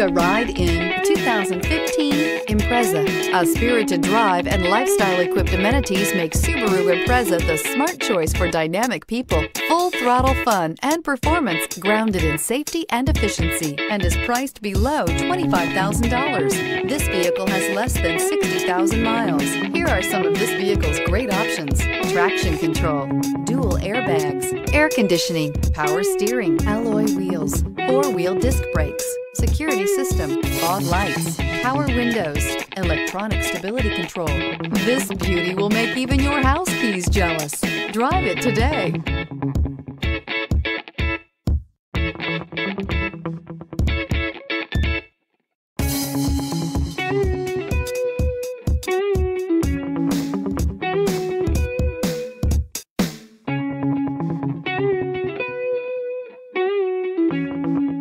Take a ride in 2015 Impreza. A spirited drive and lifestyle-equipped amenities make Subaru Impreza the smart choice for dynamic people. Full throttle fun and performance grounded in safety and efficiency and is priced below $25,000. This vehicle has less than 60,000 miles. Here are some of this vehicle's great options. Traction control, dual airbags, air conditioning, power steering, alloy wheels, four-wheel disc brakes, security system, fog lights, power windows, electronic stability control. This beauty will make even your house keys jealous. Drive it today. thank you